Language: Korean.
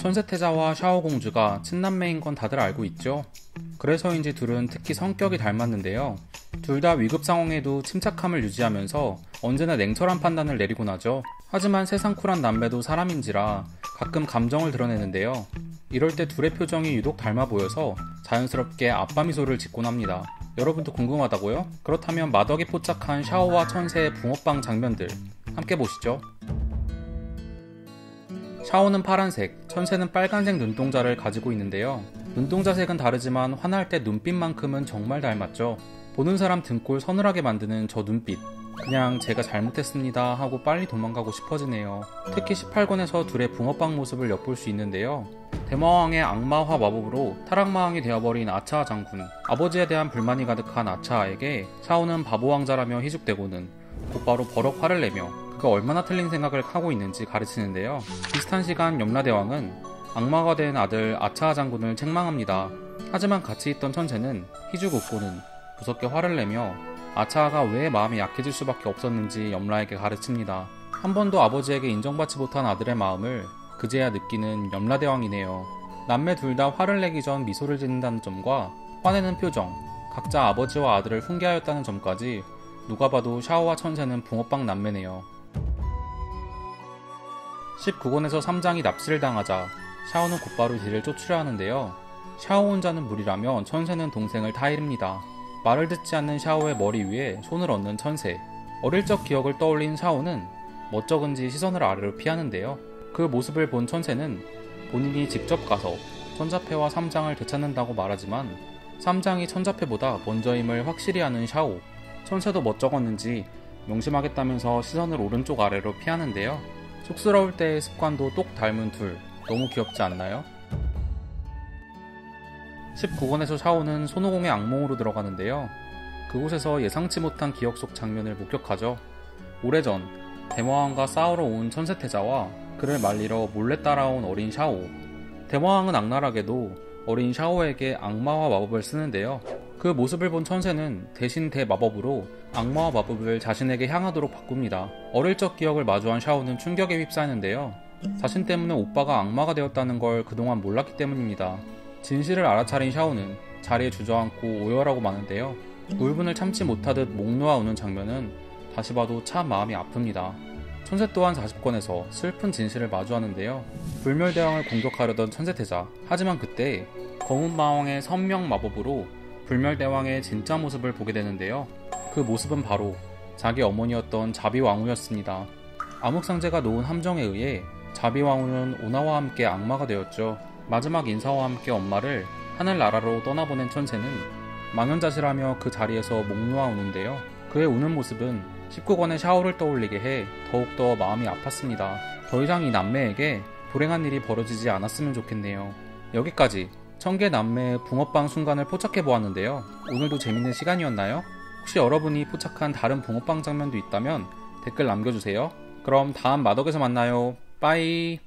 천세태자와 샤오공주가 친남매인 건 다들 알고 있죠? 그래서인지 둘은 특히 성격이 닮았는데요. 둘 다 위급 상황에도 침착함을 유지하면서 언제나 냉철한 판단을 내리곤 하죠. 하지만 세상 쿨한 남매도 사람인지라 가끔 감정을 드러내는데요. 이럴 때 둘의 표정이 유독 닮아 보여서 자연스럽게 아빠 미소를 짓곤 합니다. 여러분도 궁금하다고요? 그렇다면 마덕이 포착한 샤오와 천세의 붕어빵 장면들 함께 보시죠. 샤오는 파란색, 천세는 빨간색 눈동자를 가지고 있는데요. 눈동자 색은 다르지만 화날 때 눈빛만큼은 정말 닮았죠. 보는 사람 등골 서늘하게 만드는 저 눈빛. 그냥 제가 잘못했습니다 하고 빨리 도망가고 싶어지네요. 특히 18권에서 둘의 붕어빵 모습을 엿볼 수 있는데요. 대마왕의 악마화 마법으로 타락마왕이 되어버린 아차 장군. 아버지에 대한 불만이 가득한 아차에게 샤오는 바보 왕자라며 희죽대고는 곧바로 버럭 화를 내며 그가 얼마나 틀린 생각을 하고 있는지 가르치는데요. 비슷한 시간 염라대왕은 악마가 된 아들 아차 장군을 책망합니다. 하지만 같이 있던 천재는 희죽 웃고는 무섭게 화를 내며 아차가 왜 마음이 약해질 수밖에 없었는지 염라에게 가르칩니다. 한 번도 아버지에게 인정받지 못한 아들의 마음을 그제야 느끼는 염라대왕이네요. 남매 둘 다 화를 내기 전 미소를 짓는다는 점과 화내는 표정, 각자 아버지와 아들을 훈계하였다는 점까지 누가 봐도 샤오와 천세는 붕어빵 남매네요. 19권에서 3장이 납치를 당하자 샤오는 곧바로 뒤를 쫓으려 하는데요. 샤오 혼자는 무리라면 천세는 동생을 타이릅니다. 말을 듣지 않는 샤오의 머리 위에 손을 얹는 천세. 어릴 적 기억을 떠올린 샤오는 멋쩍은지 시선을 아래로 피하는데요. 그 모습을 본 천세는 본인이 직접 가서 천자패와 삼장을 되찾는다고 말하지만 삼장이 천자패보다 먼저임을 확실히 아는 샤오. 천세도 멋쩍었는지 명심하겠다면서 시선을 오른쪽 아래로 피하는데요. 쑥스러울 때의 습관도 똑 닮은 둘. 너무 귀엽지 않나요? 19권에서 샤오는 손오공의 악몽으로 들어가는데요. 그곳에서 예상치 못한 기억 속 장면을 목격하죠. 오래전 대마왕과 싸우러 온 천세태자와 그를 말리러 몰래 따라온 어린 샤오. 대마왕은 악랄하게도 어린 샤오에게 악마와 마법을 쓰는데요. 그 모습을 본 천세는 대신 대마법으로 악마와 마법을 자신에게 향하도록 바꿉니다. 어릴 적 기억을 마주한 샤오는 충격에 휩싸이는데요. 자신 때문에 오빠가 악마가 되었다는 걸 그동안 몰랐기 때문입니다. 진실을 알아차린 샤오는 자리에 주저앉고 오열하고 마는데요. 울분을 참지 못하듯 목 놓아 우는 장면은 다시 봐도 참 마음이 아픕니다. 천세 또한 40권에서 슬픈 진실을 마주하는데요. 불멸대왕을 공격하려던 천세태자. 하지만 그때 검은 마왕의 선명 마법으로 불멸대왕의 진짜 모습을 보게 되는데요. 그 모습은 바로 자기 어머니였던 자비왕후였습니다. 암흑상제가 놓은 함정에 의해 자비왕후는 오나와 함께 악마가 되었죠. 마지막 인사와 함께 엄마를 하늘나라로 떠나보낸 천세는 망연자실하며 그 자리에서 목 놓아 우는데요. 그의 우는 모습은 19권의 샤오를 떠올리게 해 더욱더 마음이 아팠습니다. 더 이상 이 남매에게 불행한 일이 벌어지지 않았으면 좋겠네요. 여기까지 청계 남매의 붕어빵 순간을 포착해 보았는데요. 오늘도 재밌는 시간이었나요? 혹시 여러분이 포착한 다른 붕어빵 장면도 있다면 댓글 남겨주세요. 그럼 다음 마덕에서 만나요. 빠이